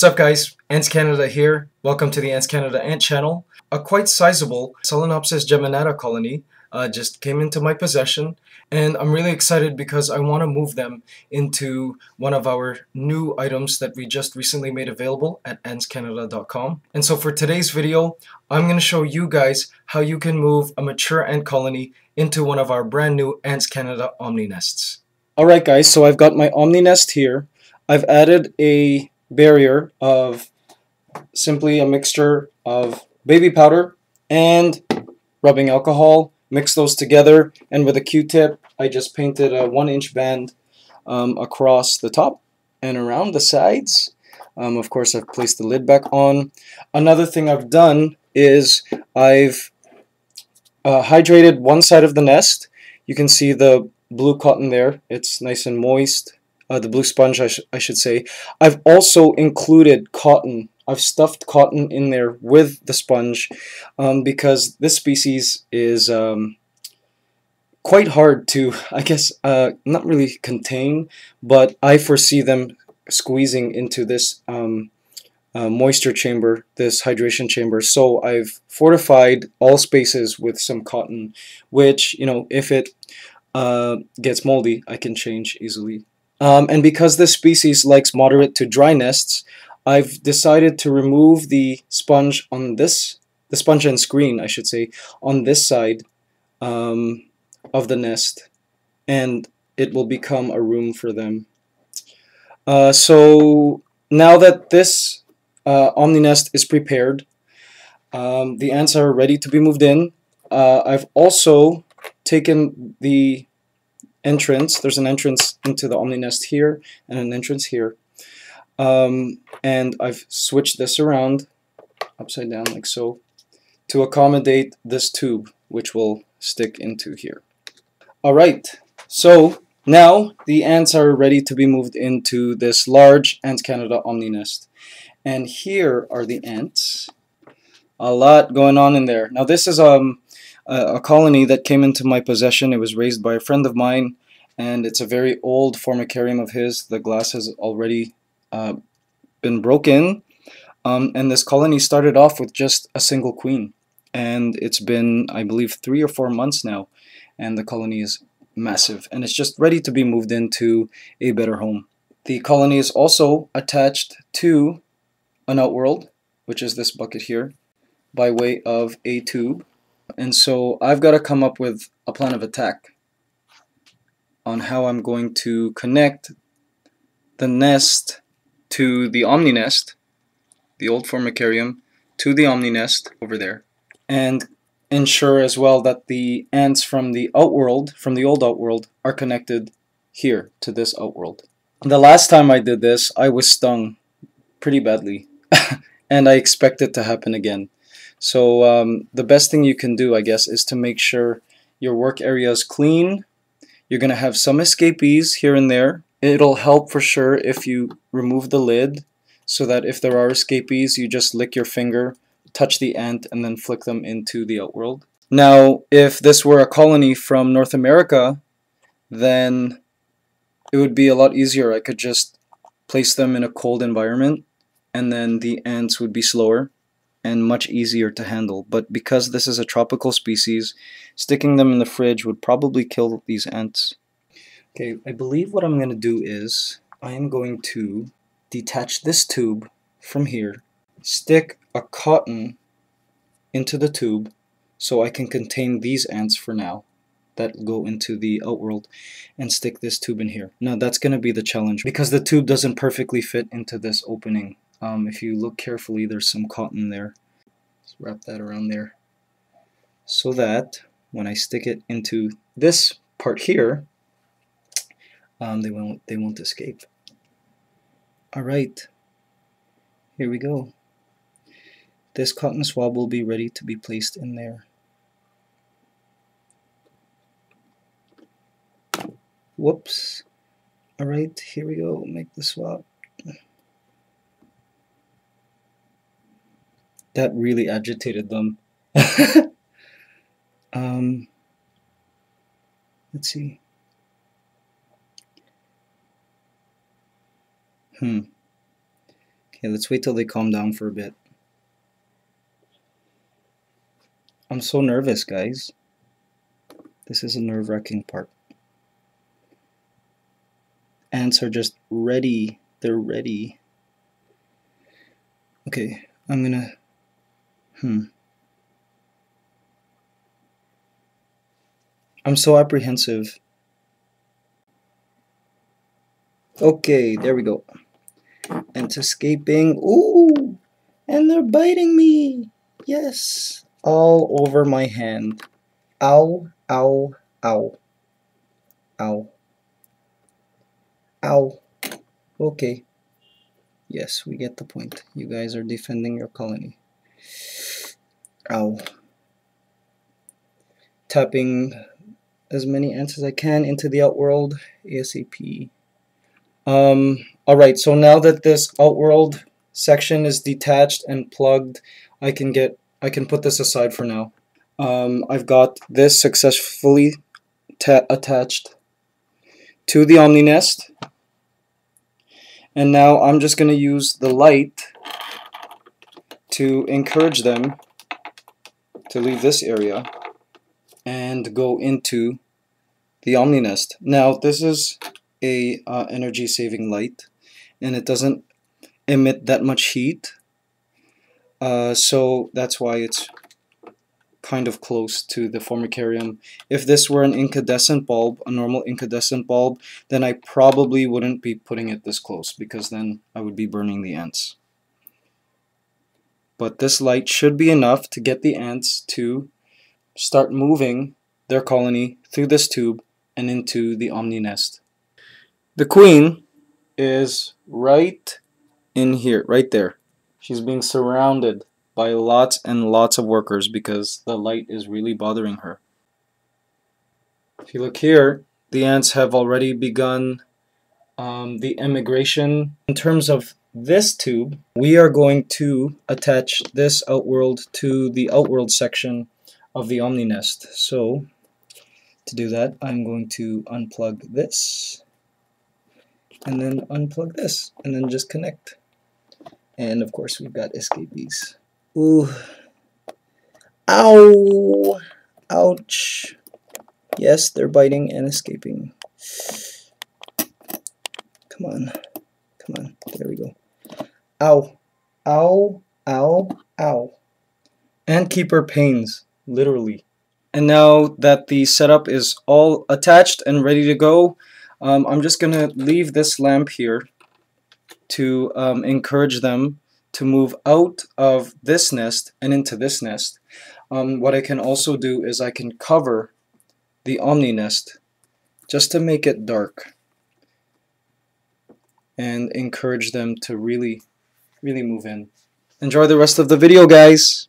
What's up guys, Ants Canada here. Welcome to the Ants Canada Ant Channel. A quite sizable Solenopsis geminata colony uh, just came into my possession and I'm really excited because I want to move them into one of our new items that we just recently made available at antscanada.com. And so for today's video, I'm going to show you guys how you can move a mature ant colony into one of our brand new Ants Canada Omni nests. Alright guys, so I've got my Omni nest here. I've added a barrier of simply a mixture of baby powder and rubbing alcohol. Mix those together and with a q-tip I just painted a one inch band um, across the top and around the sides. Um, of course I've placed the lid back on. Another thing I've done is I've uh, hydrated one side of the nest. You can see the blue cotton there. It's nice and moist uh, the blue sponge I, sh I should say. I've also included cotton. I've stuffed cotton in there with the sponge um, because this species is um, quite hard to, I guess, uh, not really contain, but I foresee them squeezing into this um, uh, moisture chamber, this hydration chamber. So I've fortified all spaces with some cotton, which, you know, if it uh, gets moldy, I can change easily. Um, and because this species likes moderate to dry nests, I've decided to remove the sponge on this, the sponge and screen, I should say, on this side um, of the nest, and it will become a room for them. Uh, so now that this uh, Omni Nest is prepared, um, the ants are ready to be moved in. Uh, I've also taken the entrance. There's an entrance into the Omni Nest here and an entrance here. Um, and I've switched this around upside down like so to accommodate this tube which will stick into here. Alright, so now the ants are ready to be moved into this large Ants Canada Omni Nest. And here are the ants. A lot going on in there. Now this is um, a, colony that came into my possession. It was raised by a friend of mine, and it's a very old formicarium of his. The glass has already uh, been broken, um, and this colony started off with just a single queen. And it's been, I believe, three or four months now, and the colony is massive, and it's just ready to be moved into a better home. The colony is also attached to an outworld, which is this bucket here, by way of a tube and so I've got to come up with a plan of attack on how I'm going to connect the nest to the Omni Nest, the old Formicarium, to the Omni Nest over there, and ensure as well that the ants from the outworld, from the old outworld, are connected here to this outworld. The last time I did this, I was stung pretty badly, and I expect it to happen again. So um, the best thing you can do, I guess, is to make sure your work area is clean. You're going to have some escapees here and there. It'll help for sure if you remove the lid so that if there are escapees, you just lick your finger, touch the ant, and then flick them into the outworld. Now, if this were a colony from North America, then it would be a lot easier. I could just place them in a cold environment and then the ants would be slower and much easier to handle. But because this is a tropical species, sticking them in the fridge would probably kill these ants. Okay, I believe what I'm going to do is I am going to detach this tube from here, stick a cotton into the tube so I can contain these ants for now that go into the outworld and stick this tube in here. Now that's going to be the challenge because the tube doesn't perfectly fit into this opening um, if you look carefully, there's some cotton there. Let's wrap that around there. So that when I stick it into this part here, um, they won't they won't escape. All right, here we go. This cotton swab will be ready to be placed in there. Whoops. All right, here we go. Make the swab. That really agitated them. um, let's see. Hmm. Okay, let's wait till they calm down for a bit. I'm so nervous, guys. This is a nerve-wracking part. Ants are just ready. They're ready. Okay, I'm gonna... Hmm. I'm so apprehensive. Okay, there we go. Ants escaping. Ooh! And they're biting me! Yes! All over my hand. Ow, ow, ow. Ow. Ow. Okay. Yes, we get the point. You guys are defending your colony. Ow. Tapping as many ants as I can into the outworld ASAP. Um, Alright, so now that this outworld section is detached and plugged, I can get I can put this aside for now. Um, I've got this successfully attached to the Omni Nest. And now I'm just going to use the light to encourage them to leave this area and go into the Omni Nest. Now this is a uh, energy saving light and it doesn't emit that much heat uh, so that's why it's kind of close to the formicarium. If this were an incandescent bulb, a normal incandescent bulb, then I probably wouldn't be putting it this close because then I would be burning the ants. But this light should be enough to get the ants to start moving their colony through this tube and into the Omni nest. The queen is right in here, right there. She's being surrounded by lots and lots of workers because the light is really bothering her. If you look here, the ants have already begun um, the emigration. In terms of this tube, we are going to attach this outworld to the outworld section of the Omni Nest. So, to do that, I'm going to unplug this and then unplug this and then just connect. And of course we've got escapees. Ooh. Ow. Ouch. Yes they're biting and escaping. Come on. Come on. There we go ow. Ow ow ow. Ant keeper pains literally. And now that the setup is all attached and ready to go um, I'm just going to leave this lamp here to um, encourage them to move out of this nest and into this nest. Um, what I can also do is I can cover the Omni nest just to make it dark and encourage them to really, really move in. Enjoy the rest of the video, guys!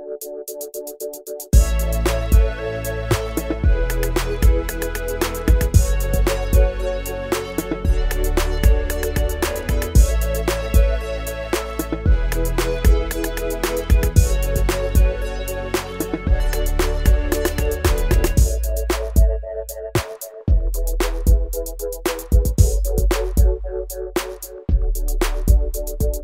Thank you.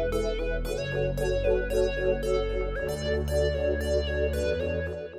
フフフフ。